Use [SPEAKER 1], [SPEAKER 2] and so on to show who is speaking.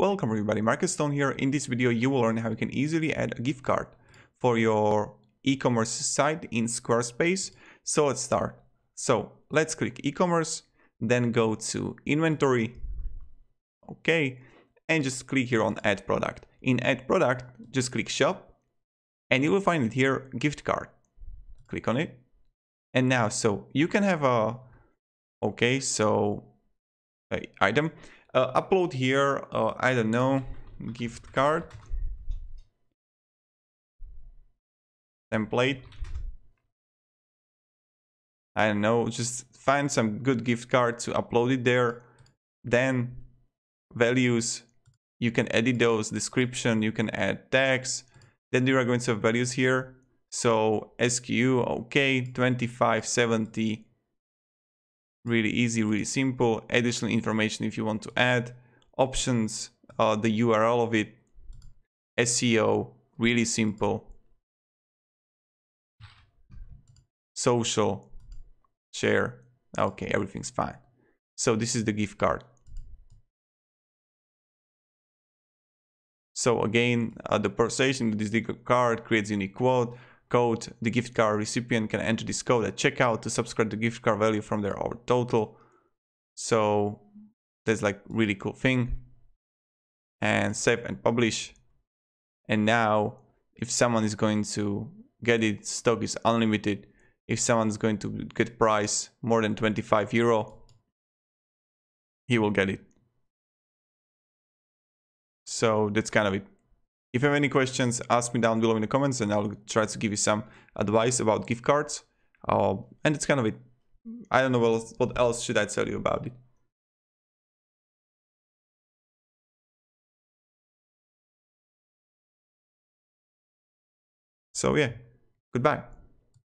[SPEAKER 1] Welcome everybody, Marcus Stone here. In this video you will learn how you can easily add a gift card for your e-commerce site in Squarespace. So let's start. So let's click e-commerce, then go to inventory, okay, and just click here on add product. In add product, just click shop, and you will find it here, gift card. Click on it. And now, so you can have a, okay, so item uh, upload here, uh, I don't know, gift card. Template. I don't know, just find some good gift card to upload it there. Then values, you can edit those, description, you can add tags. Then there are going to have values here. So SKU, okay, 2570 really easy, really simple. Additional information if you want to add. Options, uh, the URL of it. SEO, really simple. Social, share. Okay, everything's fine. So this is the gift card. So again, uh, the processing this gift card creates unique quote code, the gift card recipient can enter this code at checkout to subtract the gift card value from their order total. So that's like really cool thing. And save and publish. And now if someone is going to get it, stock is unlimited. If someone is going to get price more than 25 euro, he will get it. So that's kind of it. If you have any questions, ask me down below in the comments and I'll try to give you some advice about gift cards. Uh, and it's kind of it. I don't know what else, what else should I tell you about it. So yeah, goodbye.